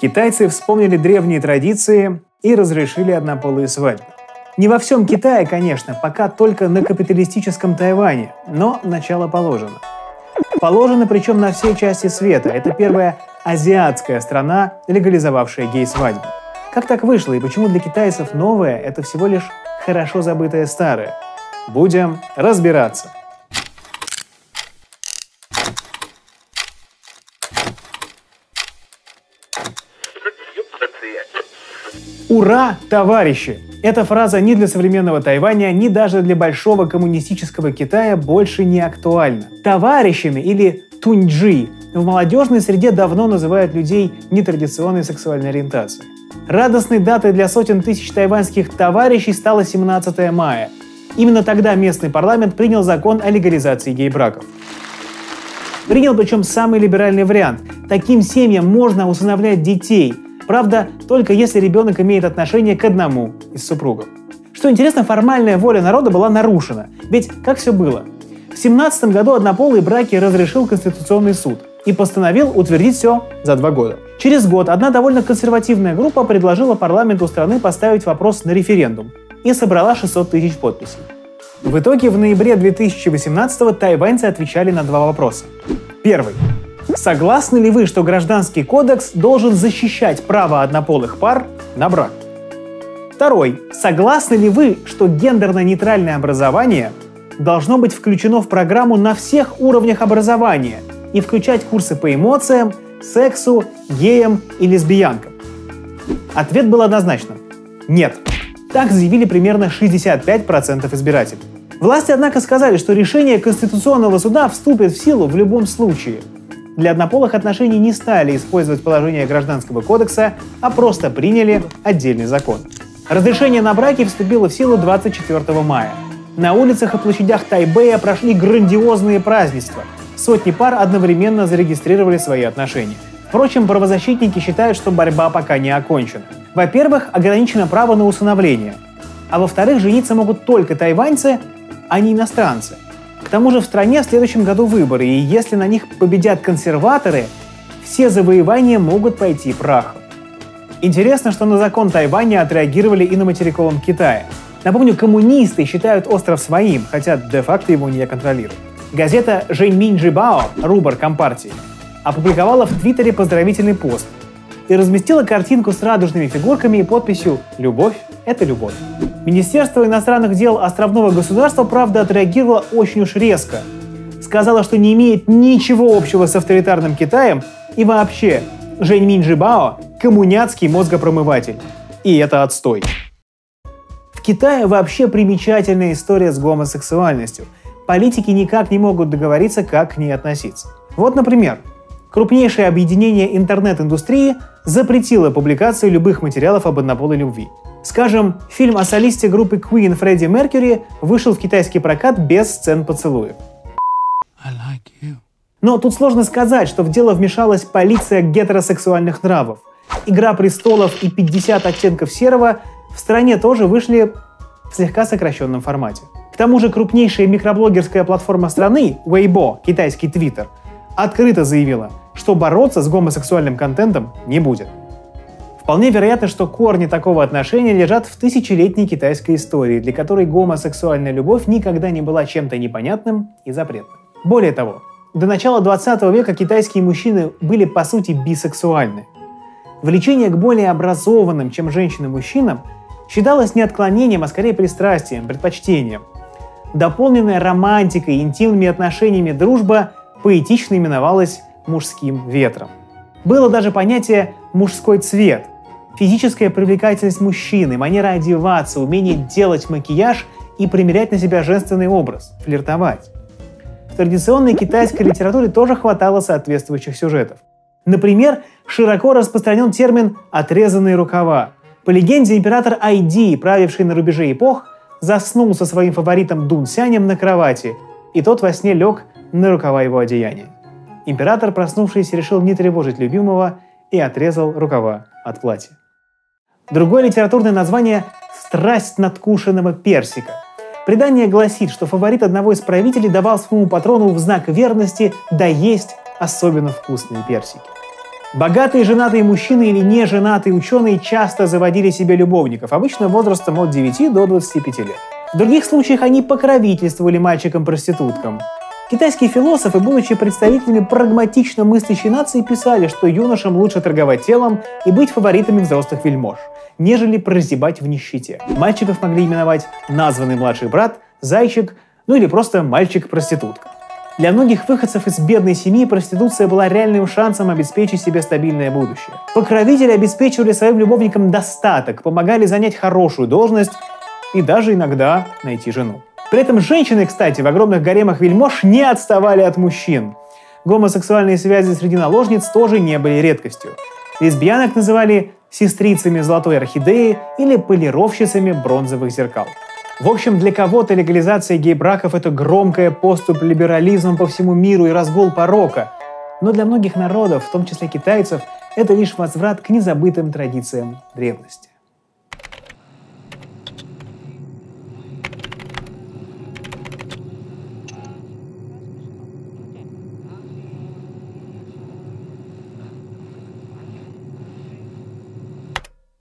Китайцы вспомнили древние традиции и разрешили однополые свадьбы. Не во всем Китае, конечно, пока только на капиталистическом Тайване, но начало положено. Положено причем на всей части света. Это первая азиатская страна, легализовавшая гей-свадьбу. Как так вышло и почему для китайцев новое – это всего лишь хорошо забытое старое? Будем разбираться. Ура, товарищи! Эта фраза ни для современного Тайваня, ни даже для большого коммунистического Китая больше не актуальна. Товарищами или туньджи в молодежной среде давно называют людей нетрадиционной сексуальной ориентации. Радостной датой для сотен тысяч тайваньских товарищей стало 17 мая. Именно тогда местный парламент принял закон о легализации гей-браков. Принял причем самый либеральный вариант. Таким семьям можно усыновлять детей – Правда, только если ребенок имеет отношение к одному из супругов. Что интересно, формальная воля народа была нарушена. Ведь как все было? В 17 году однополые браки разрешил Конституционный суд и постановил утвердить все за два года. Через год одна довольно консервативная группа предложила парламенту страны поставить вопрос на референдум и собрала 600 тысяч подписей. В итоге в ноябре 2018 тайваньцы отвечали на два вопроса. Первый. Согласны ли вы, что Гражданский кодекс должен защищать право однополых пар на брак? Второй. Согласны ли вы, что гендерно-нейтральное образование должно быть включено в программу на всех уровнях образования и включать курсы по эмоциям, сексу, геям и лесбиянкам? Ответ был однозначно. Нет. Так заявили примерно 65% избирателей. Власти, однако, сказали, что решение Конституционного суда вступит в силу в любом случае – для однополых отношений не стали использовать положение Гражданского кодекса, а просто приняли отдельный закон. Разрешение на браки вступило в силу 24 мая. На улицах и площадях Тайбэя прошли грандиозные празднества. Сотни пар одновременно зарегистрировали свои отношения. Впрочем, правозащитники считают, что борьба пока не окончена. Во-первых, ограничено право на усыновление. А во-вторых, жениться могут только тайваньцы, а не иностранцы – к тому же в стране в следующем году выборы, и если на них победят консерваторы, все завоевания могут пойти прахом. Интересно, что на закон Тайваня отреагировали и на материковом Китае. Напомню, коммунисты считают остров своим, хотя де-факто его не контролируют. Газета «Жэньминь Джибао» рубр Компартии опубликовала в Твиттере поздравительный пост и разместила картинку с радужными фигурками и подписью «Любовь – это любовь». Министерство иностранных дел островного государства, правда, отреагировало очень уж резко. Сказала, что не имеет ничего общего с авторитарным Китаем и вообще Жень Минджибао – коммуняцкий мозгопромыватель. И это отстой. В Китае вообще примечательная история с гомосексуальностью. Политики никак не могут договориться, как к ней относиться. Вот, например, крупнейшее объединение интернет-индустрии запретило публикацию любых материалов об однополой любви. Скажем, фильм о солисте группы Queen Фредди Меркьюри вышел в китайский прокат без сцен поцелуев. Like Но тут сложно сказать, что в дело вмешалась полиция гетеросексуальных нравов. «Игра престолов» и «50 оттенков серого» в стране тоже вышли в слегка сокращенном формате. К тому же крупнейшая микроблогерская платформа страны, Weibo, китайский Твиттер, открыто заявила, что бороться с гомосексуальным контентом не будет. Вполне вероятно, что корни такого отношения лежат в тысячелетней китайской истории, для которой гомосексуальная любовь никогда не была чем-то непонятным и запретным. Более того, до начала 20 века китайские мужчины были по сути бисексуальны. Влечение к более образованным, чем женщины мужчинам, считалось не отклонением, а скорее пристрастием, предпочтением. Дополненная романтикой, интимными отношениями дружба поэтично именовалась мужским ветром. Было даже понятие «мужской цвет», Физическая привлекательность мужчины, манера одеваться, умение делать макияж и примерять на себя женственный образ, флиртовать. В традиционной китайской литературе тоже хватало соответствующих сюжетов. Например, широко распространен термин «отрезанные рукава». По легенде, император Айди, правивший на рубеже эпох, заснул со своим фаворитом Дун Сянем на кровати, и тот во сне лег на рукава его одеяния. Император, проснувшись, решил не тревожить любимого и отрезал рукава от платья. Другое литературное название «Страсть надкушенного персика». Предание гласит, что фаворит одного из правителей давал своему патрону в знак верности доесть особенно вкусные персики. Богатые женатые мужчины или неженатые ученые часто заводили себе любовников, обычно возрастом от 9 до 25 лет. В других случаях они покровительствовали мальчикам-проституткам. Китайские философы, будучи представителями прагматично мыслящей нации, писали, что юношам лучше торговать телом и быть фаворитами взрослых вельмож, нежели прозябать в нищете. Мальчиков могли именовать названный младший брат, зайчик, ну или просто мальчик-проститутка. Для многих выходцев из бедной семьи проституция была реальным шансом обеспечить себе стабильное будущее. Покровители обеспечивали своим любовникам достаток, помогали занять хорошую должность и даже иногда найти жену. При этом женщины, кстати, в огромных гаремах вельмож не отставали от мужчин. Гомосексуальные связи среди наложниц тоже не были редкостью. Лесбиянок называли сестрицами золотой орхидеи или полировщицами бронзовых зеркал. В общем, для кого-то легализация гей-браков – это громкая поступ либерализмом по всему миру и разгул порока. Но для многих народов, в том числе китайцев, это лишь возврат к незабытым традициям древности.